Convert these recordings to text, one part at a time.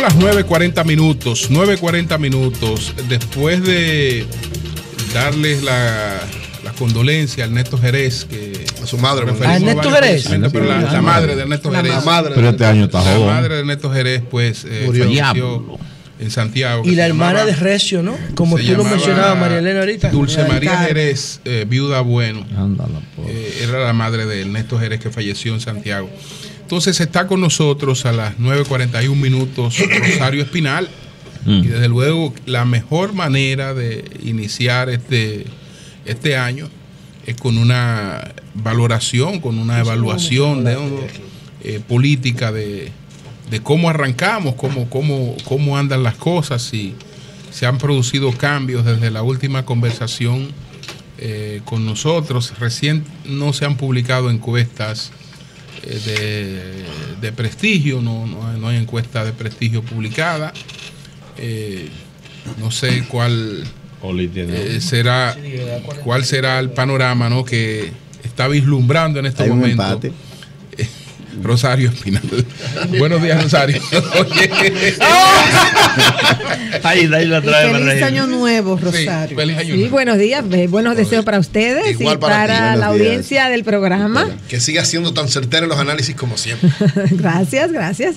Son las 9.40 minutos, 9.40 minutos. Después de darles la, la condolencia a Ernesto Jerez, que a su madre, ¿A Ernesto Jerez? pero la, la madre de Ernesto Jerez. La madre. Pero este año está La joven. madre de Ernesto Jerez, pues, eh, Murió. en Santiago. Y la hermana llamaba- de Recio, ¿no? Como tú lo mencionabas, María Elena, ahorita. Dulce María. Jerez, eh, viuda bueno. Ándala, pues. Eh, era la madre de Ernesto Jerez que falleció en Santiago. Entonces está con nosotros a las 9.41 minutos Rosario Espinal. Mm. Y desde luego la mejor manera de iniciar este, este año es con una valoración, con una evaluación de, eh, política de, de cómo arrancamos, cómo, cómo, cómo andan las cosas, si se han producido cambios desde la última conversación eh, con nosotros. Recién no se han publicado encuestas de, de prestigio, no, no hay, no hay encuesta de prestigio publicada. Eh, no sé cuál eh, será cuál será el panorama ¿no? que está vislumbrando en este Hay un momento empate. Rosario Espinal. Buenos días, Rosario. Oye. Ahí, de ahí la trae Feliz año nuevo, Sí, Rosario. feliz año Sí, buenos días, eh, buenos deseos para ustedes Igual y para la días. audiencia del programa. Que siga siendo tan certero en los análisis como siempre. gracias, gracias.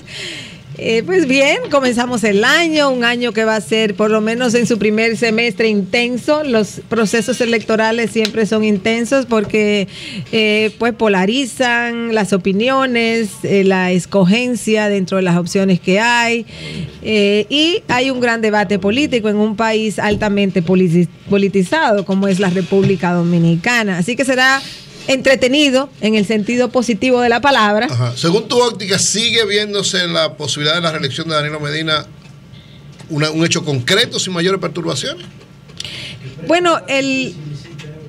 Eh, pues bien, comenzamos el año, un año que va a ser por lo menos en su primer semestre intenso. Los procesos electorales siempre son intensos porque eh, pues polarizan las opiniones, eh, la escogencia dentro de las opciones que hay eh, y hay un gran debate político en un país altamente politi- politizado como es la República Dominicana. Así que será entretenido en el sentido positivo de la palabra. Ajá. Según tu óptica, ¿sigue viéndose la posibilidad de la reelección de Danilo Medina una- un hecho concreto sin mayores perturbaciones? Bueno, el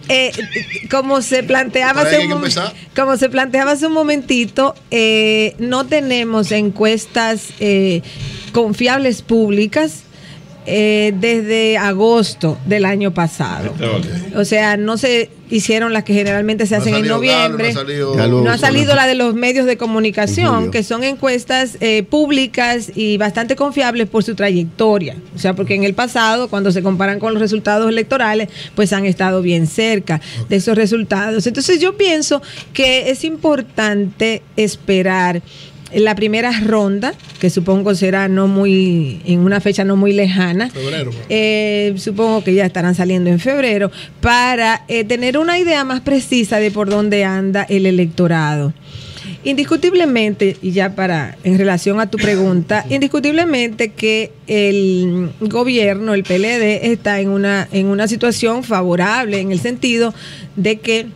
eh, como se planteaba hace un, como se planteaba hace un momentito, eh, no tenemos encuestas eh, confiables públicas eh, desde agosto del año pasado. O sea, no se hicieron las que generalmente se No ha hacen en Galo, noviembre. no ha salido- Galo. No ha salido la de los medios de comunicación, que son encuestas eh, públicas y bastante confiables por su trayectoria. O sea, porque en el pasado, cuando se comparan con los resultados electorales, pues han estado bien cerca de esos resultados. Entonces yo pienso que es importante esperar la primera ronda, que supongo será no muy, en una fecha no muy lejana. Febrero. ¿no? Eh, supongo que ya estarán saliendo en febrero, para eh, tener una idea más precisa de por dónde anda el electorado. Indiscutiblemente, y ya para, en relación a tu pregunta, indiscutiblemente que el gobierno, el PLD, está en una, en una situación favorable en el sentido de que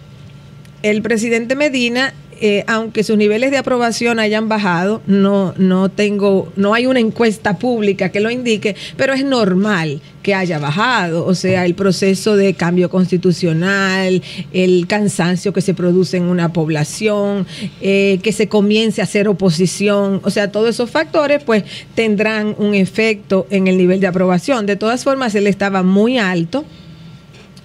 el presidente Medina, eh, aunque sus niveles de aprobación hayan bajado, no, no tengo, no hay una encuesta pública que lo indique, pero es normal que haya bajado. O sea, el proceso de cambio constitucional, el cansancio que se produce en una población, eh, que se comience a hacer oposición. O sea, todos esos factores pues tendrán un efecto en el nivel de aprobación. De todas formas, él estaba muy alto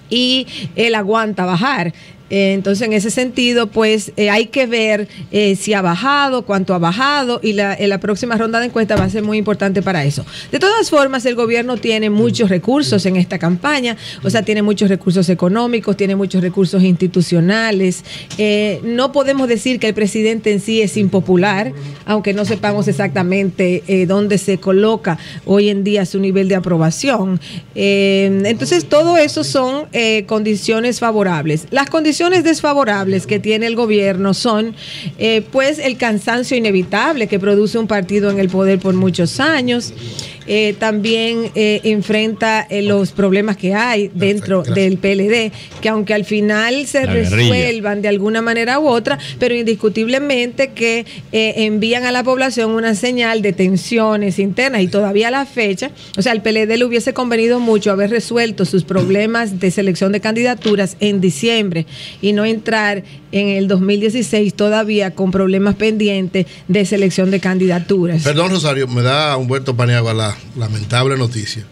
y él aguanta bajar. Eh, Entonces, en ese sentido, pues eh, hay que ver eh, si ha bajado, cuánto ha bajado, y la, próxima ronda de encuesta va a ser muy importante para eso. De todas formas, el gobierno tiene muchos recursos en esta campaña, o sea, tiene muchos recursos económicos, tiene muchos recursos institucionales. No podemos decir que el presidente en sí es impopular, aunque no sepamos exactamente dónde se coloca hoy en día su nivel de aprobación. Entonces, todo eso son eh, condiciones favorables. Las condiciones desfavorables que tiene el gobierno son, eh, pues, el cansancio inevitable que produce un partido en el poder por muchos años. Eh, también eh, enfrenta eh, los problemas que hay dentro del PLD, que aunque al final se La guerrilla. resuelvan de alguna manera u otra, pero indiscutiblemente que eh, envían a la población una señal de tensiones internas y todavía a la fecha, o sea, al PLD le hubiese convenido mucho haber resuelto sus problemas de selección de candidaturas en diciembre y no entrar en el 2016 todavía con problemas pendientes de selección de candidaturas. Perdón, Rosario, me da Humberto Paniagua la lamentable noticia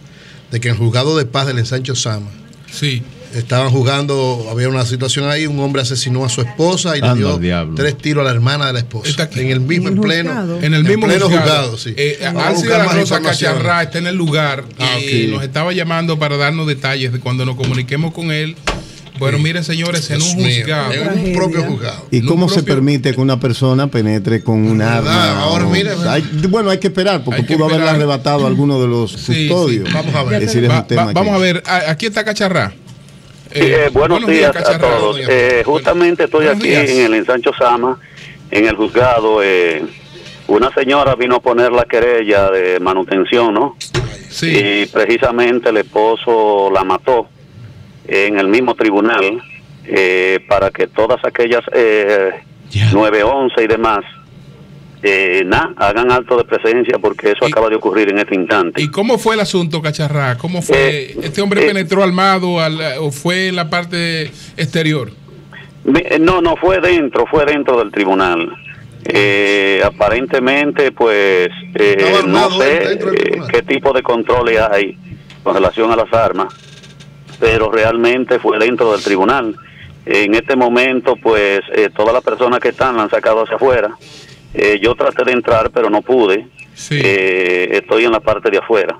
de que en el juzgado de paz del ensancho Sama, Sí. Estaban jugando, había una situación ahí, un hombre asesinó a su esposa y le dio diablo. tres tiros a la hermana de la esposa. Está aquí. En el mismo, En en el pleno. juzgado. En el mismo pleno juzgado. juzgado, sí. Eh, la Rosa. Cacharrá está en el lugar Ah, y nos estaba llamando para darnos detalles de cuando nos comuniquemos con él. Bueno, miren, señores, en un juzgado. En un propio juzgado. ¿Y cómo se permite que una persona penetre con un arma? Ahora. Hay- bueno, hay que esperar, porque que pudo haberle esperar. arrebatado a alguno de los Sí, custodios. sí. Vamos a ver. Es Va- vamos a ver, a- aquí está Cacharrá. Sí, eh, buenos, días, a todos. Eh, justamente estoy Buenos aquí días. en el ensancho Sama, en el juzgado. eh, una señora vino a poner la querella de manutención, ¿no? Sí, Y precisamente el esposo la mató en el mismo tribunal eh, para que todas aquellas eh, 911 y demás, eh, nada, hagan acto de presencia porque eso acaba de ocurrir en este instante. ¿Y cómo fue el asunto, Cacharrá? ¿Cómo fue? Eh, ¿Este hombre eh, penetró armado al- o fue en la parte exterior? Mi- eh, No, no fue dentro, fue dentro del tribunal. Eh, aparentemente, pues, eh, no sé qué tipo de controles hay con relación a las armas, pero realmente fue dentro del tribunal. En este momento, pues, eh, todas las personas que están la han sacado hacia afuera. Eh, yo traté de entrar, pero no pude. Sí, Eh, estoy en la parte de afuera.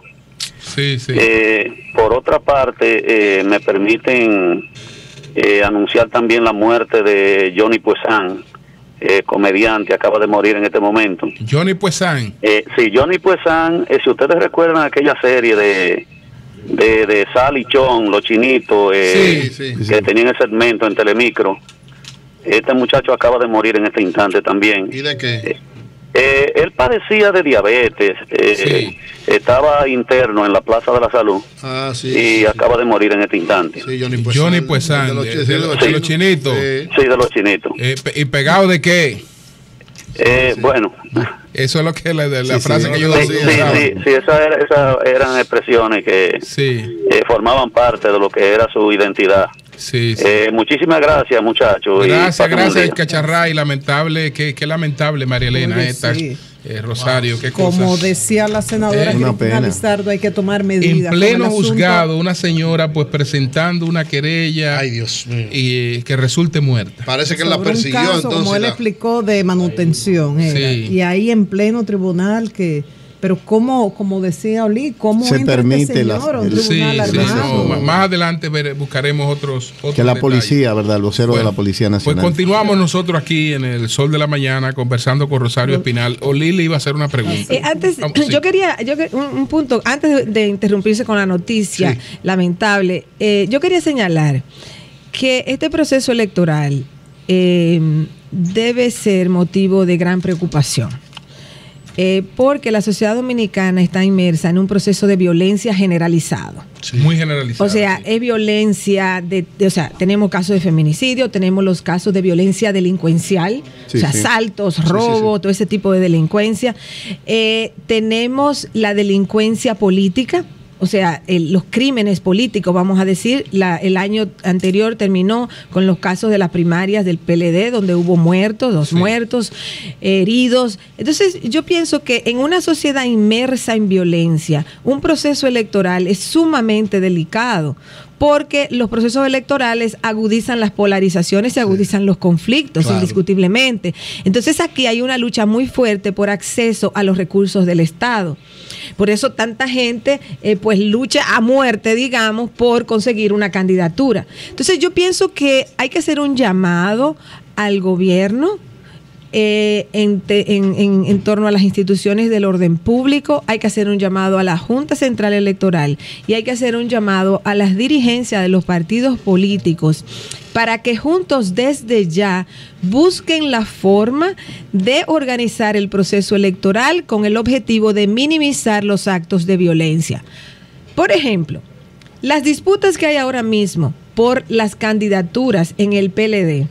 sí, sí. Eh, por otra parte, eh, me permiten anunciar también la muerte de Johnny Puesan, eh, comediante, acaba de morir en este momento. Johnny Puesan. Eh, sí, Johnny Puesan, si ustedes recuerdan aquella serie de de, de Sal y Chon, los chinitos, eh, Sí, sí. que tenían el segmento en Telemicro, este muchacho acaba de morir en este instante también. ¿Y de qué? Eh, él padecía de diabetes, eh, estaba interno en la Plaza de la Salud Ah, sí. y sí, acaba de morir en este instante. sí, Johnny Puesan. Johnny Puesan, De los, de- los chinitos. Sí. Sí, de los chinitos. Eh, ¿Y pegado de qué? Eh, Bueno, Eso es lo que la, de la Sí, frase sí, que yo sí, decía. sí, ¿sabes? sí, sí, esas era- esas eran expresiones que Sí, eh, formaban parte de lo que era su identidad. sí, sí. Eh, muchísimas gracias, muchachos. y Gracias, un gracias, día. Cacharrá. Y lamentable, qué, qué lamentable, María Elena, Oye, esta, sí. Eh, Rosario, qué cosa. Como decía la senadora Eh, Cristina. Lizardo, hay que tomar En medidas. con pleno juzgado, una señora pues presentando una querella Ay, Dios mío. y eh, que resulte muerta. Parece que la un persiguió caso, entonces. como él la- explicó, de manutención. era. Sí. Y ahí en pleno tribunal que... Pero como, como decía Oli, ¿cómo Se entra permite este señor las- el- Sí, tribunal sí, armado? no, ma- más adelante buscaremos otros, otros Que la detalles. policía, ¿verdad? El vocero de la Policía Pues Nacional. continuamos nosotros aquí en el sol de la mañana conversando con Rosario Espinal. O Lili iba a hacer una pregunta. Eh, antes, Vamos, sí. yo quería, yo un, un punto, antes de, de interrumpirse con la noticia lamentable, eh, yo quería señalar que este proceso electoral eh, debe ser motivo de gran preocupación. Eh, porque la sociedad dominicana está inmersa en un proceso de violencia generalizado. Muy generalizado. O sea, sí. es violencia, de, de- o sea, tenemos casos de feminicidio, tenemos los casos de violencia delincuencial, Sí, o sea, sí. asaltos, sí, robo, todo ese tipo de delincuencia. Eh, tenemos la delincuencia política. O sea, el- los crímenes políticos, vamos a decir, la- el año anterior terminó con los casos de las primarias del PLD, donde hubo muertos, dos muertos, heridos. Entonces, yo pienso que en una sociedad inmersa en violencia, un proceso electoral es sumamente delicado, porque los procesos electorales agudizan las polarizaciones y agudizan los conflictos, Claro. indiscutiblemente. Entonces, aquí hay una lucha muy fuerte por acceso a los recursos del Estado. Por eso tanta gente eh, pues lucha a muerte, digamos, por conseguir una candidatura. Entonces yo pienso que hay que hacer un llamado al gobierno eh, en, en torno a las instituciones del orden público, hay que hacer un llamado a la Junta Central Electoral y hay que hacer un llamado a las dirigencias de los partidos políticos para que juntos desde ya busquen la forma de organizar el proceso electoral con el objetivo de minimizar los actos de violencia. Por ejemplo, las disputas que hay ahora mismo por las candidaturas en el PLD,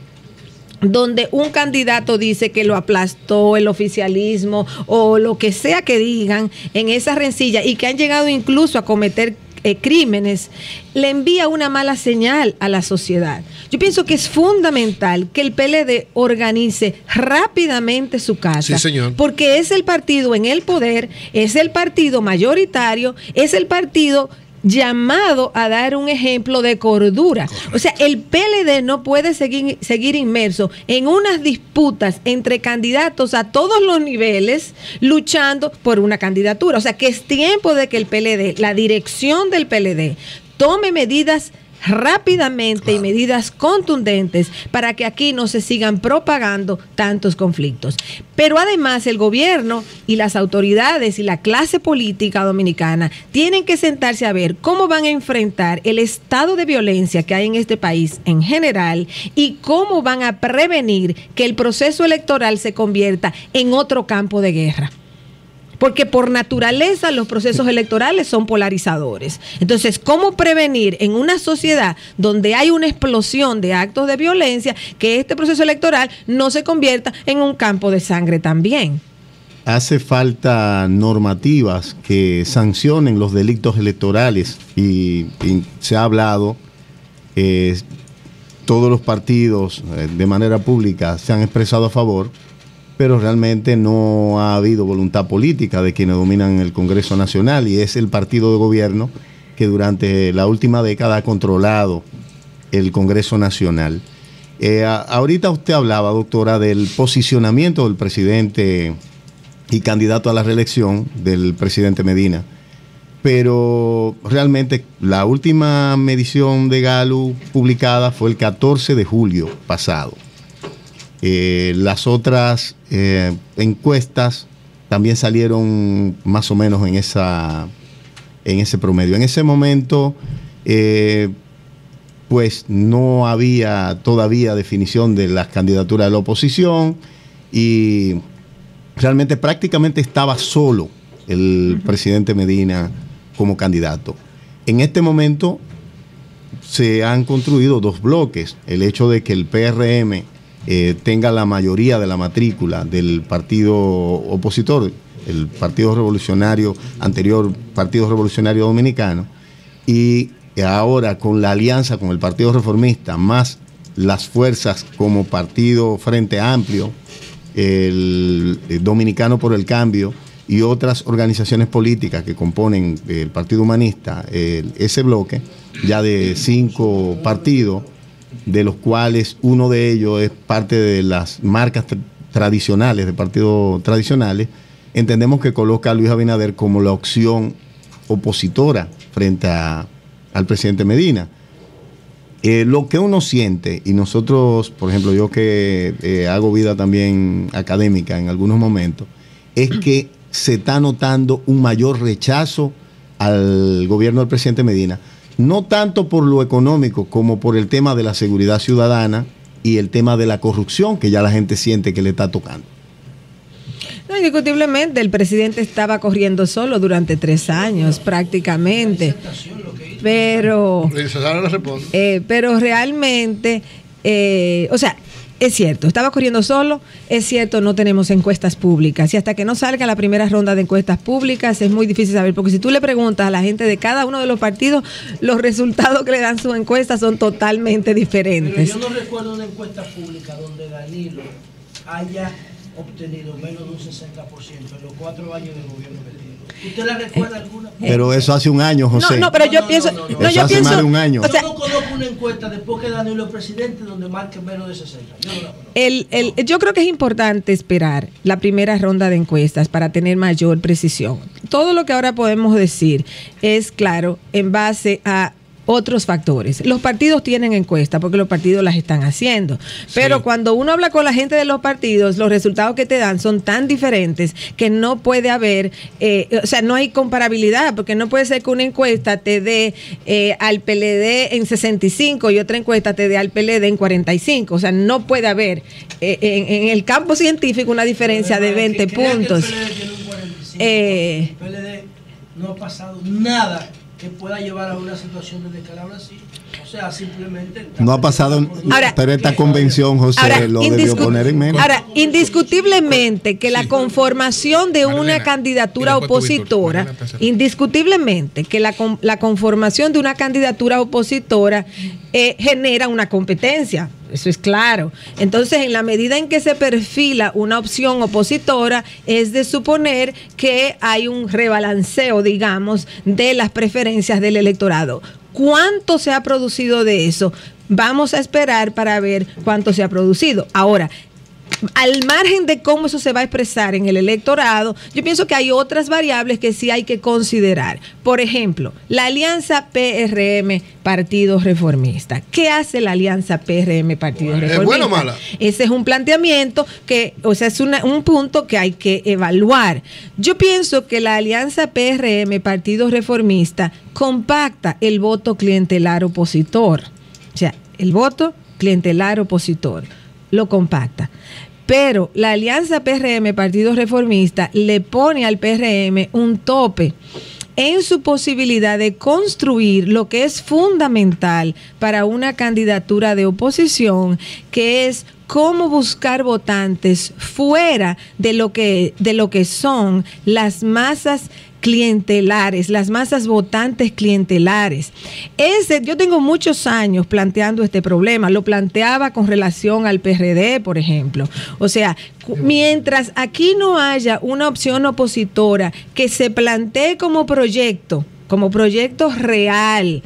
donde un candidato dice que lo aplastó el oficialismo o lo que sea que digan en esa rencilla y que han llegado incluso a cometer eh, crímenes, le envía una mala señal a la sociedad. Yo pienso que es fundamental que el PLD organice rápidamente su casa. Sí, señor. Porque es el partido en el poder, es el partido mayoritario, es el partido llamado a dar un ejemplo de cordura. O sea, el PLD no puede seguir, seguir inmerso en unas disputas entre candidatos a todos los niveles luchando por una candidatura. O sea, que es tiempo de que el PLD, la dirección del PLD, tome medidas rápidamente y medidas contundentes para que aquí no se sigan propagando tantos conflictos. Pero además el gobierno y las autoridades y la clase política dominicana tienen que sentarse a ver cómo van a enfrentar el estado de violencia que hay en este país en general y cómo van a prevenir que el proceso electoral se convierta en otro campo de guerra porque por naturaleza los procesos electorales son polarizadores. Entonces, ¿cómo prevenir en una sociedad donde hay una explosión de actos de violencia que este proceso electoral no se convierta en un campo de sangre también? Hace falta normativas que sancionen los delitos electorales y, se ha hablado, eh, todos los partidos eh, de manera pública se han expresado a favor pero realmente no ha habido voluntad política de quienes dominan el Congreso Nacional y es el partido de gobierno que durante la última década ha controlado el Congreso Nacional. Eh, ahorita usted hablaba, doctora, del posicionamiento del presidente y candidato a la reelección del presidente Medina. Pero realmente la última medición de Galo publicada fue el 14 de julio pasado. Eh, las otras eh, encuestas también salieron más o menos en, esa, en ese promedio. En ese momento, eh, pues no había todavía definición de las candidaturas de la oposición y realmente prácticamente estaba solo el presidente Medina como candidato. En este momento se han construido dos bloques. El hecho de que el PRM eh, tenga la mayoría de la matrícula del partido opositor, el Partido Revolucionario, anterior Partido Revolucionario Dominicano, y ahora con la alianza con el Partido Reformista, más las fuerzas como Partido Frente Amplio, el, el Dominicano por el Cambio y otras organizaciones políticas que componen el Partido Humanista, ese bloque, ya de cinco partidos, de los cuales uno de ellos es parte de las marcas tra- tradicionales, de partidos tradicionales, entendemos que coloca a Luis Abinader como la opción opositora frente a- al presidente Medina. Eh, lo que uno siente, y nosotros, por ejemplo, yo que eh, hago vida también académica en algunos momentos, es que se está notando un mayor rechazo al gobierno del presidente Medina, no tanto por lo económico como por el tema de la seguridad ciudadana y el tema de la corrupción que ya la gente siente que le está tocando. No, indiscutiblemente, el presidente estaba corriendo solo durante tres años, prácticamente. Pero, eh, pero realmente, eh, o sea, es cierto, estaba corriendo solo, es cierto, no tenemos encuestas públicas. Y hasta que no salga la primera ronda de encuestas públicas es muy difícil saber, porque si tú le preguntas a la gente de cada uno de los partidos, los resultados que le dan sus encuestas son totalmente diferentes. yo no recuerdo una encuesta pública donde Danilo haya obtenido menos de un 60% en los cuatro años de gobierno que tiene. ¿Usted la recuerda alguna? Pero eso hace un año, José. No, no, pero yo pienso, no, no, no. Eso yo hace pienso, más de un año. o sea, yo no conozco una encuesta después que Danilo es presidente donde marque menos de 60. Yo no la conozco. El, el- yo creo que es importante esperar la primera ronda de encuestas para tener mayor precisión. Todo lo que ahora podemos decir es, claro, en base a otros factores. Los partidos tienen encuestas porque los partidos las están haciendo. Pero cuando uno habla con la gente de los partidos, los resultados que te dan son tan diferentes que no puede haber, eh, o sea, no hay comparabilidad porque no puede ser que una encuesta te dé eh, al PLD en 65 y otra encuesta te dé al PLD en 45. O sea, no puede haber eh, en, en el campo científico una diferencia de Además, 20 que crea que puntos. El PLD tiene un 45, Eh. el PLD no ha pasado nada que pueda llevar a una situación de descalabro así. O sea, simplemente. No ha pasado, Ahora- pero esta convención, José, Ahora, lo debió poner en mente. ahora, indiscutiblemente que la conformación de una candidatura opositora, indiscutiblemente que la, con- la conformación de una candidatura opositora eh, genera una competencia. Eso es claro. Entonces, en la medida en que se perfila una opción opositora, es de suponer que hay un rebalanceo, digamos, de las preferencias del electorado. ¿Cuánto se ha producido de eso? Vamos a esperar para ver cuánto se ha producido. Ahora, al margen de cómo eso se va a expresar en el electorado, yo pienso que hay otras variables que sí hay que considerar. Por ejemplo, la alianza PRM Partido Reformista. ¿Qué hace la alianza PRM Partido ¿Es Reformista? buena o mala? Ese es un planteamiento que, o sea, es una- un punto que hay que evaluar. Yo pienso que la alianza PRM Partido Reformista compacta el voto clientelar opositor. O sea, el voto clientelar opositor lo compacta. Pero la alianza PRM Partido Reformista le pone al PRM un tope en su posibilidad de construir lo que es fundamental para una candidatura de oposición, que es cómo buscar votantes fuera de lo que, de lo que son las masas clientelares, las masas votantes clientelares. Ese, yo tengo muchos años planteando este problema, lo planteaba con relación al PRD, por ejemplo. O sea, mientras aquí no haya una opción opositora que se plantee como proyecto, como proyecto real,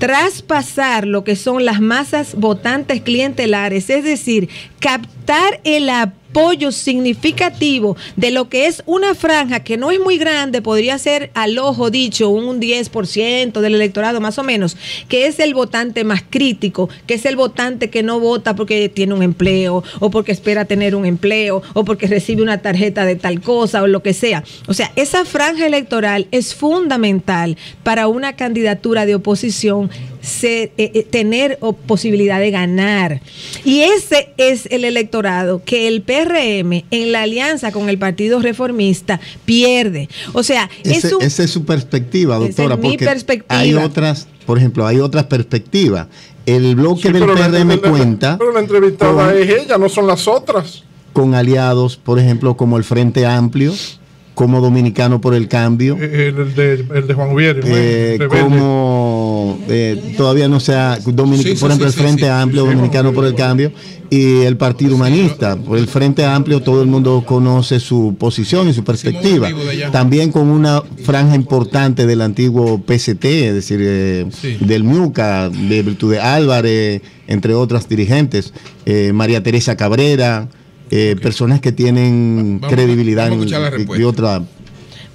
traspasar lo que son las masas votantes clientelares, es decir, captar el apoyo significativo de lo que es una franja que no es muy grande, podría ser al ojo dicho un 10% del electorado más o menos, que es el votante más crítico, que es el votante que no vota porque tiene un empleo o porque espera tener un empleo o porque recibe una tarjeta de tal cosa o lo que sea. O sea, esa franja electoral es fundamental para una candidatura de oposición ser- eh, eh, tener o- posibilidad de ganar. Y ese es el electorado que el PRM en la alianza con el Partido Reformista pierde. O sea, Ese- es un... esa es su perspectiva, doctora. es mi porque perspectiva. Hay otras, por ejemplo, hay otras perspectivas. El bloque Sí, del PRM la- cuenta Pero la entrevistada con- es ella, no son las otras. con aliados, por ejemplo, como el Frente Amplio, como Dominicano por el Cambio, Eh, El, de, el de Juan Ubiere, eh, rebelde. Eh, todavía no sea, Dominic- Sí, sí, por ejemplo, sí, el Frente. Amplio, Dominicano por el Cambio, y el Partido Humanista. Por el Frente Amplio todo el mundo conoce su posición y su perspectiva. de. También con una franja importante del antiguo PCT, es decir, eh, del MUCA, de Virtud de Álvarez, entre otras dirigentes, eh, María Teresa Cabrera, personas que tienen Vamos credibilidad vamos en- respuesta. otra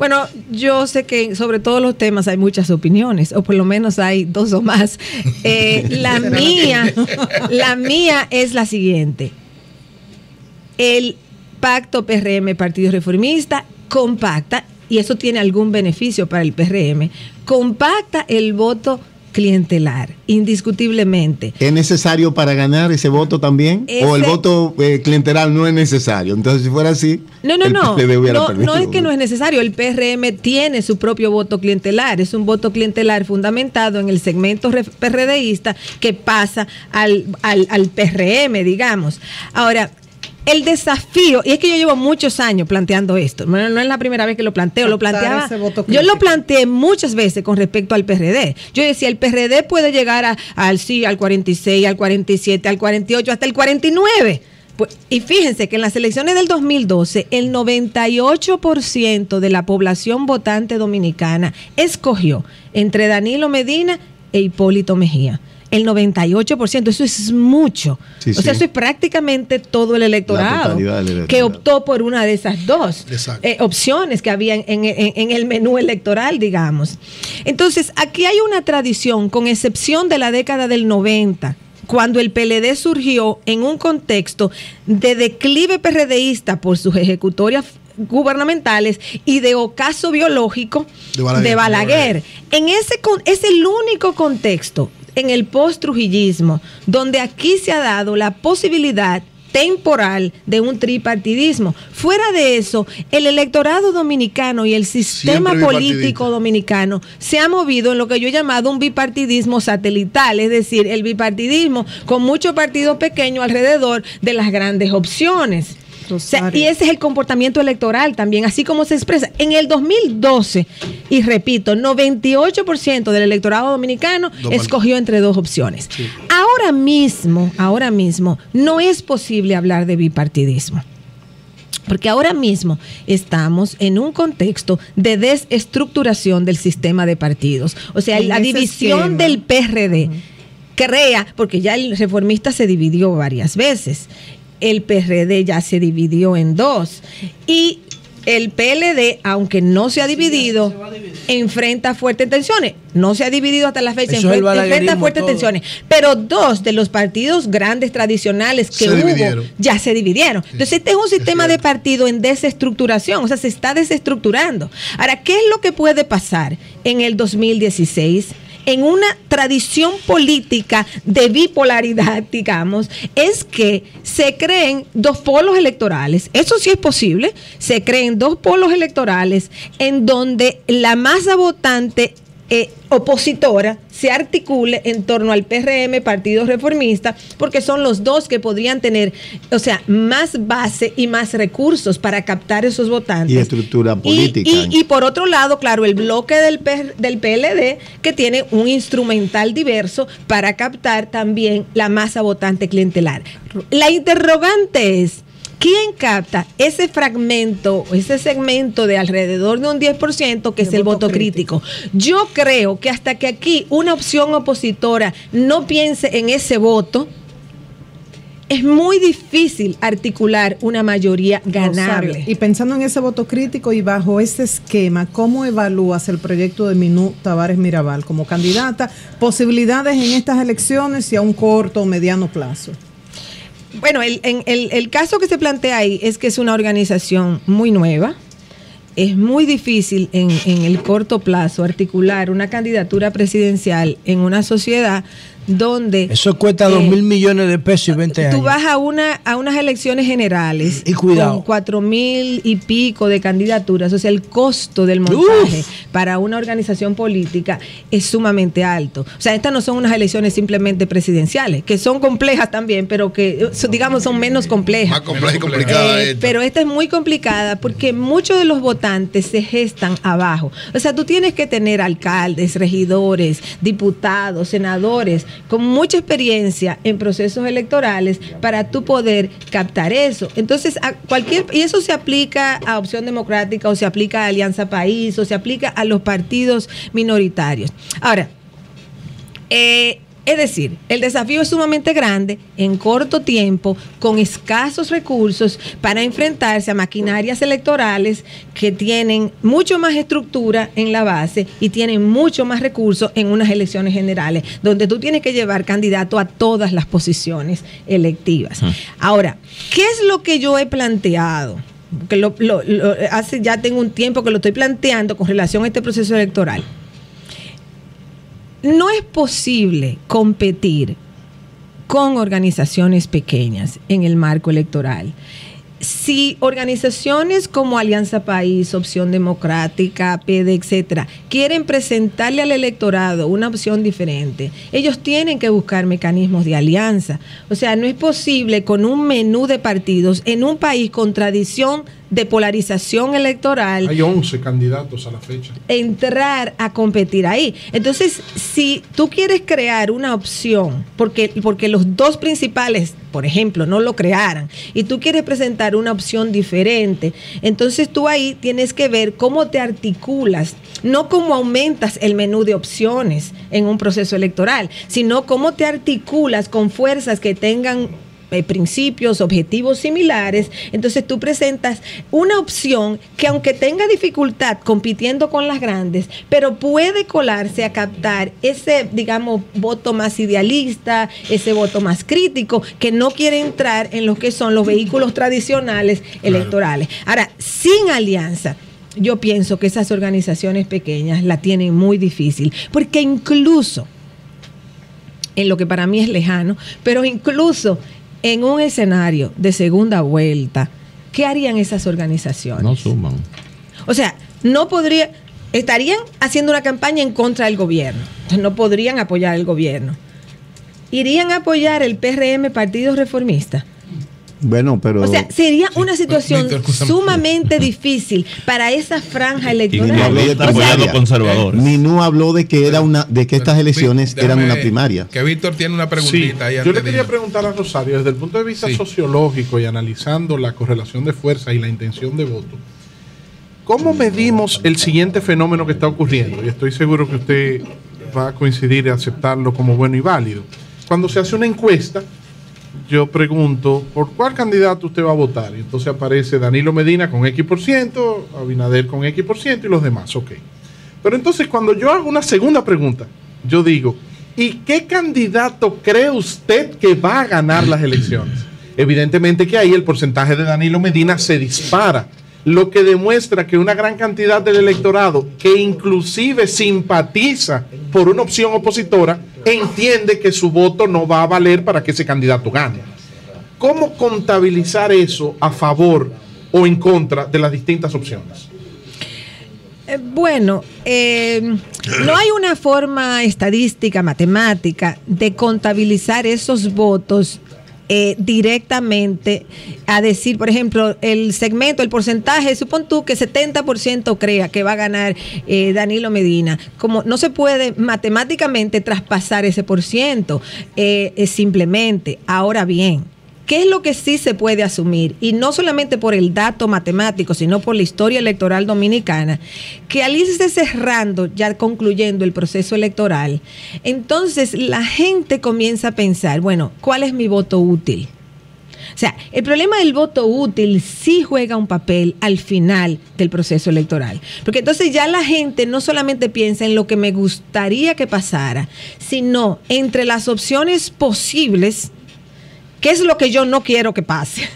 Bueno, yo sé que sobre todos los temas hay muchas opiniones, o por lo menos hay dos o más. Eh, la mía, la mía es la siguiente. El pacto PRM Partido Reformista compacta, y eso tiene algún beneficio para el PRM, compacta el voto clientelar, indiscutiblemente. ¿Es necesario para ganar ese voto también? ¿O el voto eh, clientelar no es necesario? Entonces, si fuera así, No, no, el no. No, no es que no es necesario. El PRM tiene su propio voto clientelar. Es un voto clientelar fundamentado en el segmento PRDista que pasa al, al, al PRM, digamos. Ahora, el desafío, y es que yo llevo muchos años planteando esto, no, no es la primera vez que lo planteo, lo planteaba, yo lo planteé muchas veces con respecto al PRD. Yo decía, el PRD puede llegar a- al sí, al 46, al 47, al 48, hasta el 49. Pues, y fíjense que en las elecciones del 2012, el 98% de la población votante dominicana escogió entre Danilo Medina e Hipólito Mejía. El 98%, eso es mucho. Sí, o sea, sí. eso es prácticamente todo el electorado que optó por una de esas dos eh, opciones que había en, en- en el menú electoral, digamos. Entonces, aquí hay una tradición, con excepción de la década del 90, cuando el PLD surgió en un contexto de declive PRDista por sus ejecutorias gubernamentales y de ocaso biológico De Balaguer. de Balaguer. En ese con- es el único contexto en el post-trujillismo donde aquí se ha dado la posibilidad temporal de un tripartidismo. Fuera de eso, el electorado dominicano y el sistema político dominicano se ha movido en lo que yo he llamado un bipartidismo satelital, es decir, el bipartidismo con muchos partidos pequeños alrededor de las grandes opciones. O sea, Rosario. y ese es el comportamiento electoral también, así como se expresa. En el 2012, y repito, 98% del electorado dominicano escogió entre dos opciones. Ahora mismo, ahora mismo, no es posible hablar de bipartidismo. Porque ahora mismo estamos en un contexto de desestructuración del sistema de partidos. O sea, En la división esquema. del PRD crea, porque ya el reformista se dividió varias veces, el PRD ya se dividió en dos y el PLD, aunque no se ha dividido, enfrenta fuertes tensiones. No se ha dividido hasta la fecha, Eso enfrenta, fuertes todo. tensiones. Pero dos de los partidos grandes tradicionales que Se hubo dividieron. ya se dividieron. Entonces, este es un sistema de partido en desestructuración, o sea, se está desestructurando. Ahora, ¿qué es lo que puede pasar en el 2016? En una tradición política de bipolaridad, digamos, es que se creen dos polos electorales. Eso sí es posible. Se creen dos polos electorales en donde la masa votante eh, opositora se articule en torno al PRM, Partido Reformista, porque son los dos que podrían tener, o sea, más base y más recursos para captar esos votantes. Y estructura política. Y, y por otro lado, claro, el bloque del, P- del PLD, que tiene un instrumental diverso para captar también la masa votante clientelar. La interrogante es, ¿quién capta ese fragmento, ese segmento de alrededor de un 10% que es el voto voto crítico? Yo creo que hasta que aquí una opción opositora no piense en ese voto, es muy difícil articular una mayoría ganable. Rosario, Y pensando en ese voto crítico y bajo ese esquema, ¿cómo evalúas el proyecto de Minú Tavares Mirabal como candidata? Posibilidades en estas elecciones y a un corto o mediano plazo. Bueno, el, el- el caso que se plantea ahí es que es una organización muy nueva. Es muy difícil en, en el corto plazo articular una candidatura presidencial en una sociedad donde... Eso cuesta eh, dos mil millones de pesos y 20 años. Tú vas a, una, a unas elecciones generales Y cuidado. con cuatro mil y pico de candidaturas, o sea, el costo del montaje para una organización política es sumamente alto. O sea, estas no son unas elecciones simplemente presidenciales, que son complejas también, pero que, eh, digamos, son menos complejas. Más compleja y complicada Eh, esta. pero esta es muy complicada porque muchos de los votantes se gestan abajo. O sea, tú tienes que tener alcaldes, regidores, diputados, senadores con mucha experiencia en procesos electorales para tú poder captar eso. Entonces, a cualquier y eso se aplica a Opción Democrática o se aplica a Alianza País o se aplica a los partidos minoritarios. Ahora, eh, es decir, el desafío es sumamente grande, en corto tiempo, con escasos recursos para enfrentarse a maquinarias electorales que tienen mucho más estructura en la base y tienen mucho más recursos en unas elecciones generales, donde tú tienes que llevar candidato a todas las posiciones electivas. Ahora, ¿qué es lo que yo he planteado? Que lo- lo- lo- hace ya tengo un tiempo que lo estoy planteando con relación a este proceso electoral no es posible competir con organizaciones pequeñas en el marco electoral. Si organizaciones como Alianza País, Opción Democrática, PD, etcétera, quieren presentarle al electorado una opción diferente, ellos tienen que buscar mecanismos de alianza. O sea, no es posible con un menú de partidos en un país con tradición de polarización electoral Hay 11 candidatos a la fecha. entrar a competir ahí. Entonces, si tú quieres crear una opción, porque, porque los dos principales, por ejemplo, no lo crearan, y tú quieres presentar una opción diferente, entonces tú ahí tienes que ver cómo te articulas, no cómo aumentas el menú de opciones en un proceso electoral, sino cómo te articulas con fuerzas que tengan eh, principios, objetivos similares, entonces tú presentas una opción que aunque tenga dificultad compitiendo con las grandes, pero puede colarse a captar ese, digamos, voto más idealista, ese voto más crítico, que no quiere entrar en lo que son los vehículos tradicionales electorales. Ahora, sin alianza. Yo pienso que esas organizaciones pequeñas la tienen muy difícil, porque incluso en lo que para mí es lejano, pero incluso en un escenario de segunda vuelta, ¿qué harían esas organizaciones? No suman. O sea, no podría, estarían haciendo una campaña en contra del gobierno. Entonces no podrían apoyar al gobierno. Irían a apoyar el PRM Partido Reformista. Bueno, pero O sea, sería una situación Víctor, sumamente difícil para esa franja Y electoral. Minú habló de primaria. conservadores. Minú habló de que era una, de que estas elecciones Déjame- eran una primaria. Que Víctor tiene una Sí, preguntita ahí yo le quería preguntar a Rosario, desde el punto de vista Sí. sociológico y analizando la correlación de fuerza y la intención de voto, ¿cómo medimos el siguiente fenómeno que está ocurriendo? Y estoy seguro que usted va a coincidir y aceptarlo como bueno y válido. Cuando se hace una encuesta, yo pregunto, ¿por cuál candidato usted va a votar? Y entonces aparece Danilo Medina con X por ciento, Abinader con X por ciento y los demás, ok. Pero entonces cuando yo hago una segunda pregunta, yo digo, ¿y qué candidato cree usted que va a ganar las elecciones? Evidentemente que ahí el porcentaje de Danilo Medina se dispara, lo que demuestra que una gran cantidad del electorado que inclusive simpatiza por una opción opositora entiende que su voto no va a valer para que ese candidato gane. ¿Cómo contabilizar eso a favor o en contra de las distintas opciones? Eh, Bueno, eh, no hay una forma estadística, matemática, de contabilizar esos votos eh, directamente a decir, por ejemplo, el segmento, el porcentaje, supón tú que 70% crea que va a ganar eh, Danilo Medina. Como no se puede matemáticamente traspasar ese por ciento, eh, simplemente. Ahora bien, ¿Qué es lo que sí se puede asumir? Y no solamente por el dato matemático, sino por la historia electoral dominicana, que al irse cerrando, ya concluyendo el proceso electoral, entonces la gente comienza a pensar, bueno, ¿cuál es mi voto útil? O sea, el problema del voto útil sí juega un papel al final del proceso electoral. Porque entonces ya la gente no solamente piensa en lo que me gustaría que pasara, sino entre las opciones posibles, ¿Qué es lo que yo no quiero que pase?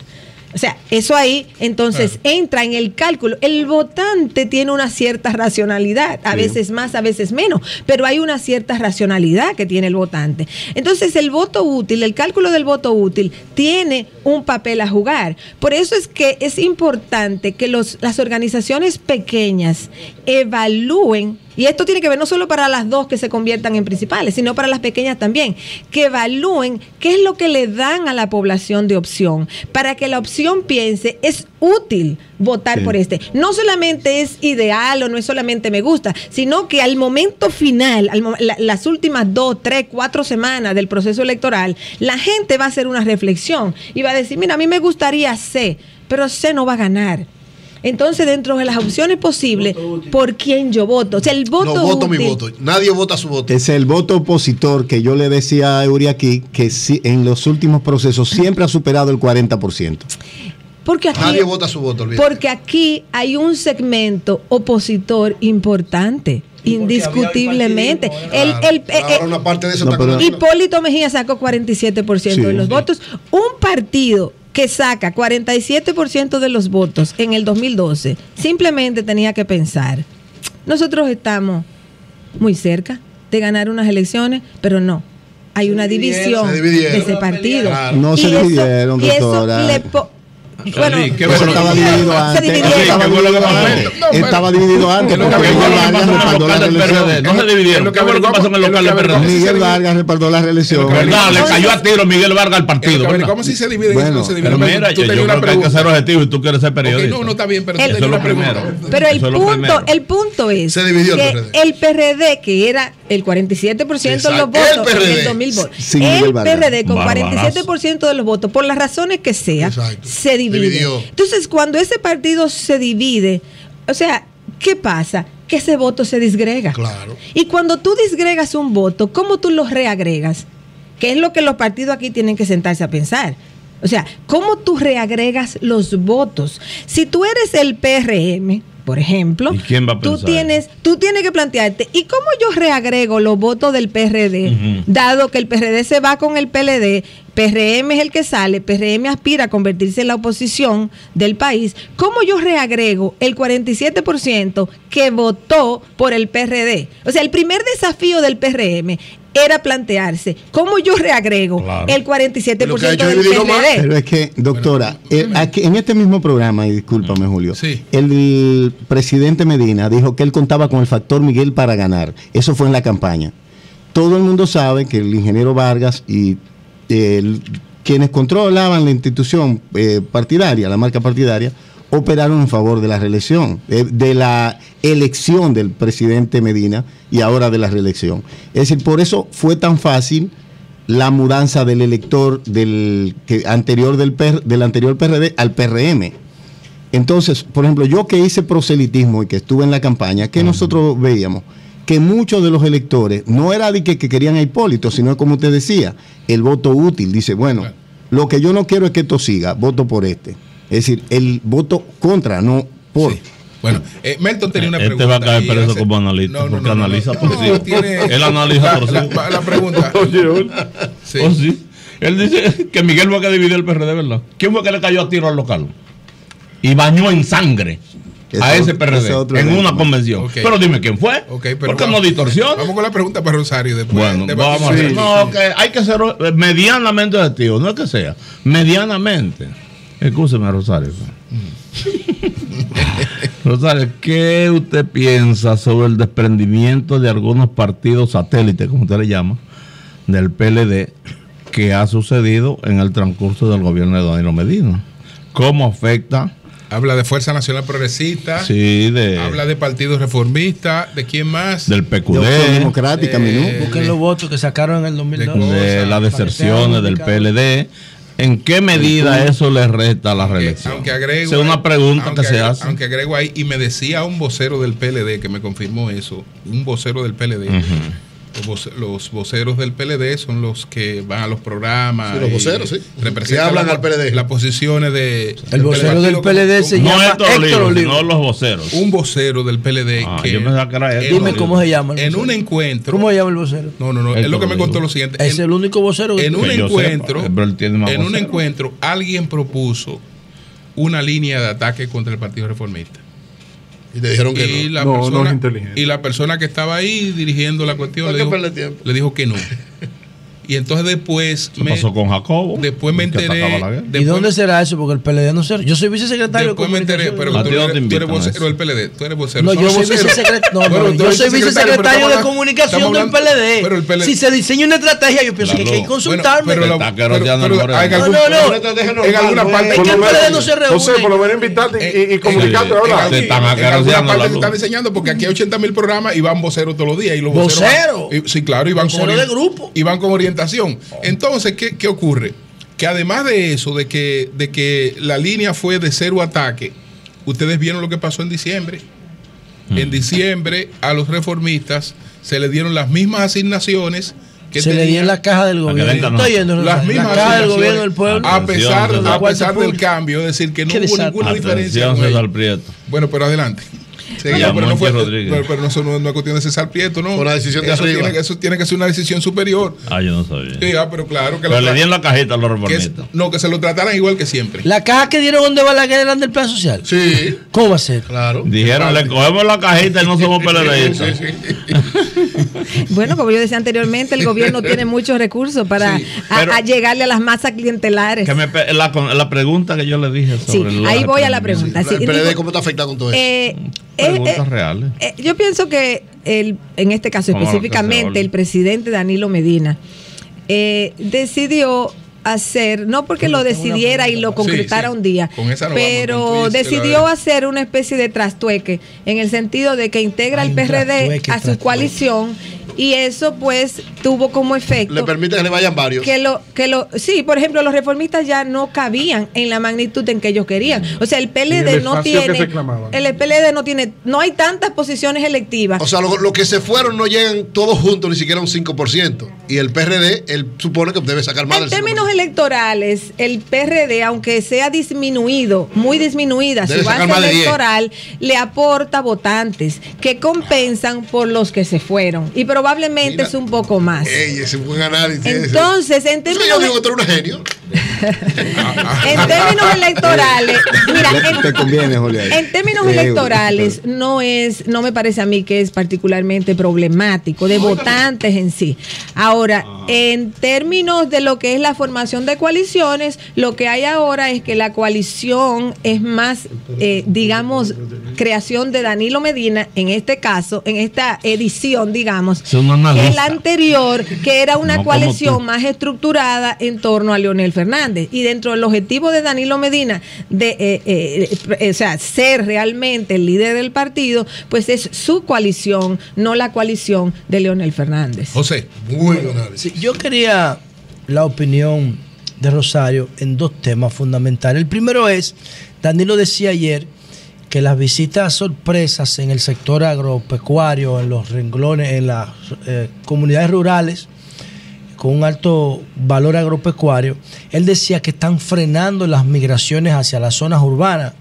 O sea, eso ahí entonces entra en el cálculo. El votante tiene una cierta racionalidad, a Sí. veces más, a veces menos, pero hay una cierta racionalidad que tiene el votante. Entonces, el voto útil, el cálculo del voto útil, tiene un papel a jugar. Por eso es que es importante que los, las organizaciones pequeñas evalúen y esto tiene que ver no solo para las dos que se conviertan en principales, sino para las pequeñas también, que evalúen qué es lo que le dan a la población de opción, para que la opción piense, es útil votar Sí. por este. No solamente es ideal o no es solamente me gusta, sino que al momento final, al mo- la- las últimas dos, tres, cuatro semanas del proceso electoral, la gente va a hacer una reflexión y va a decir, mira, a mí me gustaría C, pero C no va a ganar. Entonces, dentro de las opciones posibles, ¿por quién yo voto? O sea, el voto no voto mi voto. Nadie vota su voto. Es el voto opositor que yo le decía a Eury aquí, que sí, en los últimos procesos siempre ha superado el 40%. Porque aquí, Nadie vota su voto, olvídate. porque aquí hay un segmento opositor importante, indiscutiblemente. El, Claro, el- pero eh, eh, una parte de eso no, Hipólito Mejía sacó 47% de Sí. los votos. Un partido que saca 47% de los votos en el 2012 simplemente tenía que pensar, nosotros estamos muy cerca de ganar unas elecciones, pero no. Hay una división Se de ese partido. Claro. No Y se eso- dividieron, y eso le po- bueno, ¿qué Eso fue lo estaba que- dividido se antes. dividieron. Eso estaba ¿Qué fue lo que dividido pasó? antes. No, pero- Estaba dividido antes ¿Qué es lo porque que Miguel? Vargas respaldó la reelección. No se dividieron. lo que ¿Qué fue lo que pasó en el averiguamos, local es del lo que PRD? averiguamos. Miguel Vargas respaldó la reelección. ¿Verdad? Le cayó a tiro Miguel Vargas al partido. ¿Cómo si se divide? Bueno, se? Pero mira, yo, creo que hay que ser objetivo y tú quieres ser periodista. no, no está bien, pero Eso es lo primero. Pero el punto, primero. el punto es que el PRD, que era el 47% de los Exacto, votos el en el PRD. 2000 Sin Miguel el. PRD con Barbarazo. 47% de los votos, por las razones que sea, Exacto. se divide. Dividió. Entonces, cuando ese partido se divide, o sea, ¿qué pasa? Que ese voto se disgrega. Claro. Y cuando tú disgregas un voto, ¿cómo tú lo reagregas? Que es lo que los partidos aquí tienen que sentarse a pensar. O sea, ¿cómo tú reagregas los votos? Si tú eres el PRM, por ejemplo, ¿Y quién va a tú tienes, tú tienes que plantearte, ¿y cómo yo reagrego los votos del PRD, dado que el PRD se va con el PLD, PRM es el que sale, PRM aspira a convertirse en la oposición del país, ¿cómo yo reagrego el 47% que votó por el PRD? O sea, el primer desafío del PRM era plantearse cómo yo reagrego Claro. el 47% Lo que ha hecho del más. PRD. Pero es que, doctora, eh, aquí- en este mismo programa, y discúlpame Julio, Sí. el presidente Medina dijo que él contaba con el factor Miguel para ganar. Eso fue en la campaña. Todo el mundo sabe que el ingeniero Vargas y eh, quienes controlaban la institución eh, partidaria, la marca partidaria, operaron en favor de la reelección, eh, de la elección del presidente Medina y ahora de la reelección. Es decir, por eso fue tan fácil la mudanza del elector del que anterior del, PR del anterior PRD al PRM. Entonces, por ejemplo, yo que hice proselitismo y que estuve en la campaña, que nosotros veíamos que muchos de los electores no era de que, que querían a Hipólito, sino como usted decía, el voto útil. Dice, bueno, Claro. lo que yo no quiero es que esto siga, voto por este. Es decir, el voto contra, no por. Sí. Bueno, eh, Melton tenía una Este pregunta. va a caer y preso hace- como analista, porque analiza por sí. tiene- Él analiza por sí. la- la pregunta. Oye, oye. Sí. Oh, sí. Él dice que Miguel fue que dividió el PRD, ¿verdad? ¿Quién fue que le cayó a tiro al local? Y bañó en sangre A ese PRD en una convención. Pero dime quién fue. Ok, pero ¿Por qué vamos- no distorsiona? Vamos con la pregunta para Rosario después. Bueno, de- vamos a Sí. hacer. No, hay que ser eh, medianamente objetivo, no es que sea, medianamente. Escúcheme, Rosario. Rosario, ¿qué usted piensa sobre el desprendimiento de algunos partidos satélites, como usted le llama, del PLD, que ha sucedido en el transcurso del gobierno de Danilo Medina? ¿Cómo afecta? Habla de Fuerza Nacional Progresista. Sí, de, Habla de Partido Reformista. ¿De quién más? del De PQD. Opción Democrática, Minú. Busquen los votos que sacaron en el 2002. de las deserciones del PLD. ¿En qué medida eso le resta a la reelección? Aunque agrego. Es una ahí- pregunta aunque que se hace. Aunque agrego ahí, y me decía un vocero del PLD que me confirmó eso, un vocero del PLD. Los voceros del PLD son los que van a los programas. Sí, los voceros, sí. Representan hablan la- al PLD. Las posiciones de. El vocero del PLD se no llama Héctor Olivo, Olivo. sino los voceros. Un vocero del PLD Ah, que. yo que Dime un- cómo se llama. el En vocero. un encuentro. ¿Cómo se llama el vocero? No, no, no. Es lo que me contó lo siguiente. Es En- el único vocero que en un encuentro, sepa, pero él tiene más en un voceros. encuentro, alguien propuso una línea de ataque contra el Partido Reformista. Y te dijeron que Y no. la, No, no persona, es inteligente. y la persona que estaba ahí dirigiendo la cuestión No le dijo, le dijo que no. Y entonces después Eso me, pasó con Jacobo. después me enteré. la guerra. ¿Y después- dónde será eso? Porque el PLD no sé. Yo soy vicesecretario Después de me enteré, comunicación. pero tú, no eres, tú eres vocero del PLD. Tú eres vocero. No, yo soy vicesecretario. No, Bueno, no, yo soy vicesecretario, de comunicación del PLD. Pero el PLD. Si se diseña una estrategia, yo pienso que hay que Bueno, consultarme. pero, que pero- no pero hay No, algún- no, no. En alguna parte. Es que el PLD no se reúne. José, por lo menos invitarte y, y Eh, comunicarte. Se alguna- están acariciando parte la se están diseñando porque aquí hay 80 mil programas y van voceros todos los días. Voceros sí, claro, y van, con ¿Vocero de grupo? y van con orientación. Entonces, ¿qué, qué ocurre? Que además de eso, de que, de que la línea fue de cero ataque, ustedes vieron lo que pasó en diciembre. Mm. En diciembre a los reformistas se le dieron las mismas asignaciones que Se le dio tenían- en la caja del gobierno. vengan, no. Estoy yendo, las mismas caja del asignaciones, gobierno del pueblo. a pesar, a pesar del cambio, es decir, que no hubo ninguna diferencia. Bueno, pero adelante. Sí, No, pero, no fue, Rodríguez. pero, pero no, eso no, no es cuestión de César Prieto, ¿no? Una decisión de eso arriba. Tiene, que- eso tiene que ser una decisión superior. Ah, yo no sabía. Sí, ah, pero claro que, Pero le tra- di en la cajita a los reformistas. no, que se lo trataran igual que siempre. La caja que dieron donde va la guerra eran del plan social. Sí, ¿Cómo va a ser? claro. Dijeron, le cogemos la cajita y no somos PLDistas. Bueno, como yo decía anteriormente, el gobierno tiene muchos recursos para Sí, a- pero- a llegarle a las masas clientelares. Que me la, con- la pregunta que yo le dije Sí, sobre el ahí voy a la pregunta. Sí, el PLD, ¿cómo está afectado con todo eso? eh, Preguntas eh, reales. eh, yo pienso que el, en este caso específicamente el presidente Danilo Medina eh, decidió hacer, no porque lo decidiera y lo concretara Sí, sí. un día, pero decidió hacer una especie de trastueque en el sentido de que integra Hay al PRD trastueque, a su trastueque. coalición y eso pues tuvo como efecto Le permite que le vayan varios. que lo que lo sí por ejemplo los reformistas ya no cabían en la magnitud en que ellos querían o sea el PLD el no tiene el PLD no tiene no hay tantas posiciones electivas O sea, lo, lo que se fueron no llegan todos juntos ni siquiera un 5%. Y el PRD, él supone que debe sacar más en del términos 5%. electorales, el PRD, aunque sea disminuido, muy disminuida Debe su base más de 10. electoral, le aporta votantes que compensan por los que se fueron. Y probablemente probablemente Mira. es un poco más. Ey, ese buen análisis. ese. Entonces, en Eso términos, yo digo que tú eres un genio. en términos electorales, mira, en- te conviene. En términos electorales, no es, no me parece a mí que es particularmente problemático de votantes en sí. Ahora, en términos de lo que es la formación de coaliciones, lo que hay ahora es que la coalición es más, eh, digamos, creación de Danilo Medina, en este caso, en esta edición, digamos, La anterior, que era una No coalición más estructurada en torno a Leonel Fernández. Y dentro del objetivo de Danilo Medina de eh, eh, eh, o sea, ser realmente el líder del partido, pues es su coalición, no la coalición de Leonel Fernández. José, Buen análisis. Sí, yo quería la opinión de Rosario en dos temas fundamentales. El primero es, Danilo decía ayer que las visitas sorpresas en el sector agropecuario, en los renglones, en las eh, comunidades rurales, con un alto valor agropecuario, él decía que están frenando las migraciones hacia las zonas urbanas.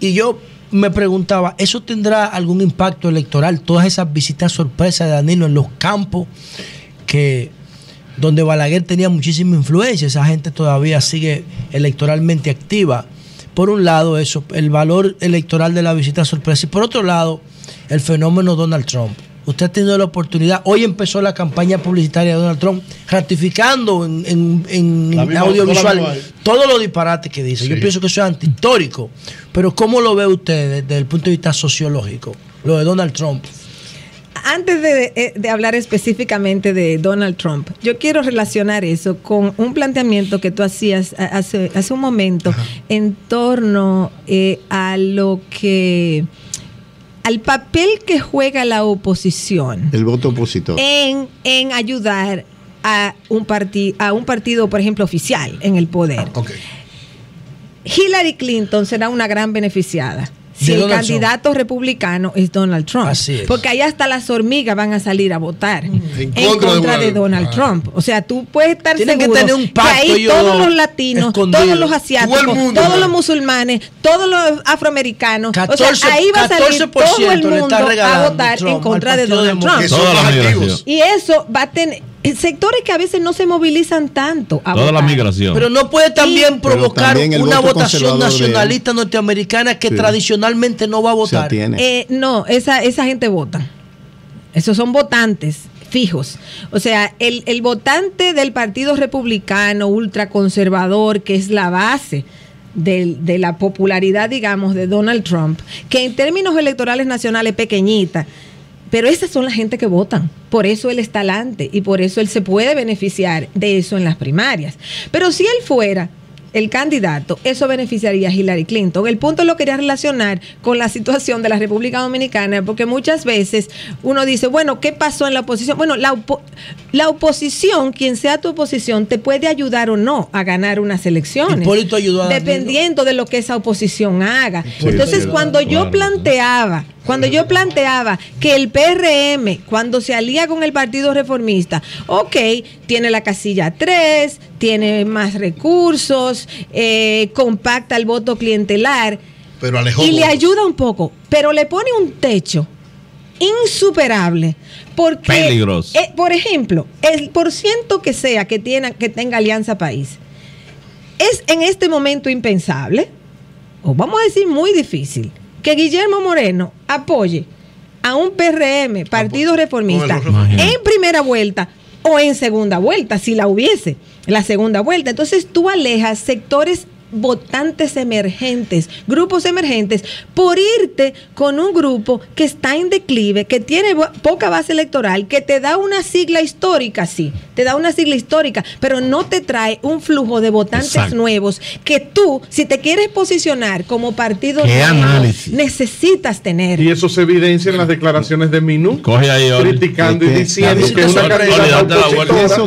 Y yo me preguntaba, ¿eso tendrá algún impacto electoral? Todas esas visitas sorpresas de Danilo en los campos que donde Balaguer tenía muchísima influencia, esa gente todavía sigue electoralmente activa. Por un lado, eso, el valor electoral de la visita sorpresa, y por otro lado, el fenómeno Donald Trump. Usted ha tenido la oportunidad, hoy empezó la campaña publicitaria de Donald Trump, ratificando en, en- en misma- audiovisual todos los disparates que dice. Yo pienso que eso es antihistórico. Pero ¿cómo lo ve usted desde el punto de vista sociológico? Lo de Donald Trump. Antes de, eh, de hablar específicamente de Donald Trump, yo quiero relacionar eso con un planteamiento que tú hacías a- hace, hace un momento en torno eh, a lo que al papel que juega la oposición El voto opositor. en, en ayudar a un, a un partido, por ejemplo, oficial en el poder. Ok. Hillary Clinton será una gran beneficiada. Si De el Donald candidato republicano es Donald Trump. Así es. Porque ahí hasta las hormigas van a salir a votar en contra contra, de de, Donald- Ah. Trump. O sea, tú puedes estar Tienen que seguro tener un pacto que ahí todos los latinos, todos los asiáticos, mundo, todos ¿no? los musulmanes, todos los afroamericanos. o 14 sea, ahí va a salir 14% todo el mundo a votar Trump en contra de Donald. Trump. Que. Y eso va a tener en sectores que a veces no se movilizan tanto. a Toda la migración. Pero no puede también provocar también una voto votación de- nacionalista norteamericana que Sí. tradicionalmente no va a votar. Eh, no, esa, esa gente vota. Esos son votantes fijos. O sea, el, el votante del Partido Republicano ultraconservador, que es la base del- de la popularidad, digamos, de Donald Trump, que en términos electorales nacionales es pequeñita, pero esas son la gente que votan. Por eso él está talante y por eso él se puede beneficiar de eso en las primarias. Pero si él fuera el candidato, eso beneficiaría a Hillary Clinton. El punto lo quería relacionar con la situación de la República Dominicana, porque muchas veces uno dice, bueno, ¿qué pasó en la oposición? Bueno, la, opo- la oposición, quien sea tu oposición, te puede ayudar o no a ganar unas elecciones. Hipólito ayudó a. Dependiendo de lo que esa oposición haga. Entonces, cuando yo claro. planteaba, cuando yo planteaba que el PRM, cuando se alía con el Partido Reformista, ok, tiene la casilla 3, tiene más recursos, eh, compacta el voto clientelar Pero alejó. y le ayuda un poco, pero le pone un techo insuperable. Porque, Peligroso. eh, por ejemplo, el porciento que sea que, tiene, que tenga Alianza País es en este momento impensable, o vamos a decir muy difícil, que Guillermo Moreno apoye a un PRM, Partido Reformista, en primera vuelta o en segunda vuelta, si la hubiese, la segunda vuelta. Entonces tú alejas sectores votantes emergentes, grupos emergentes, por irte con un grupo que está en declive, que tiene poca base electoral, que te da una sigla histórica, sí, te da una sigla histórica, pero no te trae un flujo de votantes Exacto. nuevos que tú, si te quieres posicionar como partido ¿Qué nuevo, análisis? necesitas tener. Y eso se evidencia en las declaraciones de Minú. Coge ahí, Oli. criticando y Es que- diciendo que es una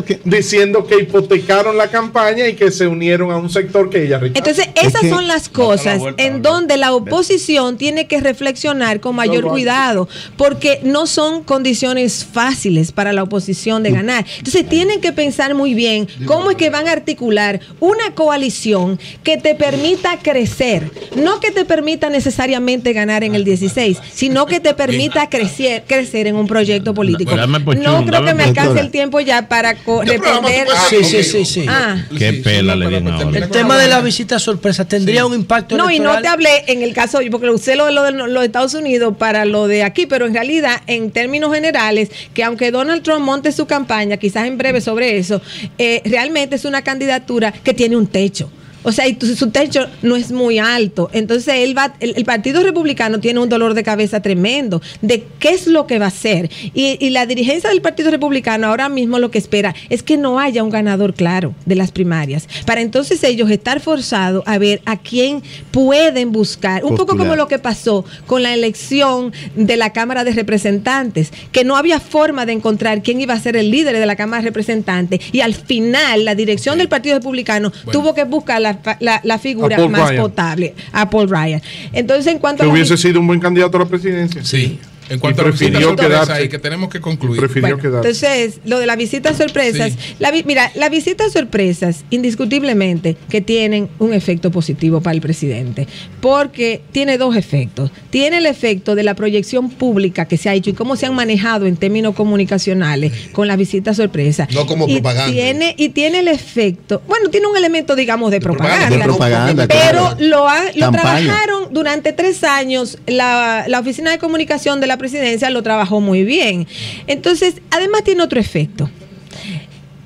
que- diciendo que hipotecaron la campaña y que se unieron a un sector que ella rechazó. Entonces, Es esas que- son las la cosas vuelta, en donde la oposición tiene que reflexionar con mayor cuidado, porque no son condiciones fáciles para la oposición de ganar. Entonces, tienen que pensar muy bien cómo es que van a articular una coalición que te permita crecer, no que te permita necesariamente ganar en el 16, sino que te permita crecer, crecer en un proyecto político. No creo que me alcance el tiempo ya para co- ¿Qué programa responder. Sí, sí, sí, sí. Ah. Qué pela le para ahora. El tema de la visita sorpresa tendría un impacto No, y no te hablé en el caso, porque usé lo lo de los Estados Unidos para lo de aquí, pero en realidad, en términos generales, que aunque Donald Trump monte su campaña, quizás en breve sobre eso, eh, realmente es una candidatura que tiene un techo. O sea, y tu- su techo no es muy alto. Entonces, él va, el, el Partido Republicano tiene un dolor de cabeza tremendo de qué es lo que va a hacer. Y, y la dirigencia del Partido Republicano ahora mismo lo que espera es que no haya un ganador claro de las primarias. Para entonces ellos estar forzados a ver a quién pueden buscar. Un poco como lo que pasó con la elección de la Cámara de Representantes, que no había forma de encontrar quién iba a ser el líder de la Cámara de Representantes. Y al final, la dirección del Partido Republicano tuvo que buscar la, la- la figura más Ryan. potable, a Paul Ryan. Entonces, en cuanto Que a hubiese sido un buen candidato a la presidencia. Sí. En cuanto a prefirió quedarse. y que tenemos que concluir. Prefirió Bueno, quedarse. entonces, lo de las visitas sorpresas, Sí. la vi- mira, las visitas sorpresas, indiscutiblemente, que tienen un efecto positivo para el presidente, porque tiene dos efectos. Tiene el efecto de la proyección pública que se ha hecho y cómo se han manejado en términos comunicacionales con las visitas sorpresas. No como y propaganda. Tiene, y tiene el efecto, bueno, tiene un elemento, digamos, de, propaganda. De propaganda, Pero claro. lo, ha- lo trabajaron durante tres años. La, la Oficina de Comunicación de la Presidencia lo trabajó muy bien. Entonces, además tiene otro efecto.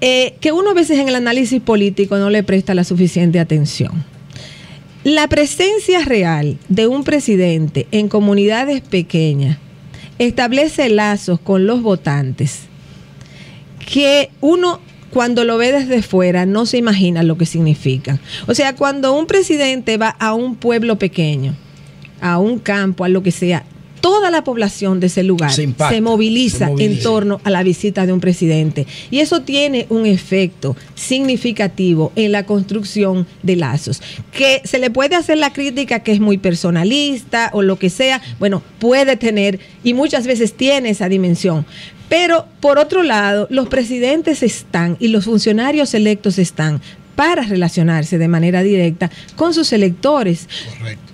eh, que uno a veces en el análisis político no le presta la suficiente atención. La presencia real de un presidente en comunidades pequeñas establece lazos con los votantes que uno cuando lo ve desde fuera no se imagina lo que significa. O sea, cuando un presidente va a un pueblo pequeño, a un campo, a lo que sea, toda la población de ese lugar Se moviliza se moviliza. en torno a la visita de un presidente. Y eso tiene un efecto significativo en la construcción de lazos. Que se le puede hacer la crítica que es muy personalista o lo que sea, bueno, puede tener y muchas veces tiene esa dimensión. Pero por otro lado, los presidentes están y los funcionarios electos están para relacionarse de manera directa con sus electores Correcto.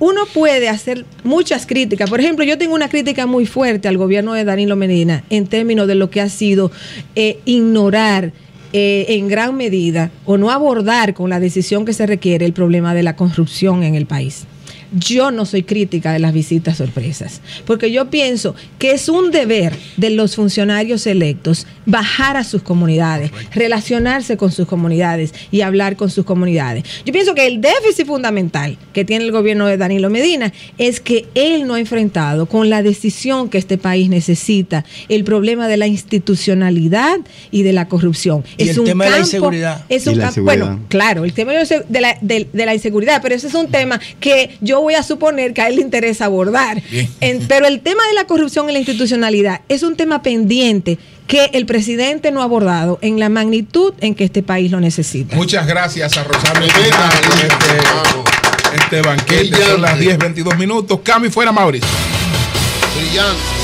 Uno puede hacer muchas críticas. Por ejemplo, yo tengo una crítica muy fuerte al gobierno de Danilo Medina en términos de lo que ha sido eh, ignorar eh, en gran medida o no abordar con la decisión que se requiere el problema de la corrupción en el país. Yo no soy crítica de las visitas sorpresas, porque yo pienso que es un deber de los funcionarios electos bajar a sus comunidades, relacionarse con sus comunidades y hablar con sus comunidades. Yo pienso que el déficit fundamental que tiene el gobierno de Danilo Medina es que él no ha enfrentado con la decisión que este país necesita el problema de la institucionalidad y de la corrupción. Y el tema de la inseguridad. Es Y un la campo- bueno, Claro, el tema de la, de la- de- de la inseguridad, pero ese es un tema que yo voy a suponer que a él le interesa abordar. En- pero el tema de la corrupción y la institucionalidad es un tema pendiente que el presidente no ha abordado en la magnitud en que este país lo necesita. Muchas gracias a Rosario este, este banquete. Brillante. Son las 10, 22 minutos. Cami fuera, Mauricio. Brillante.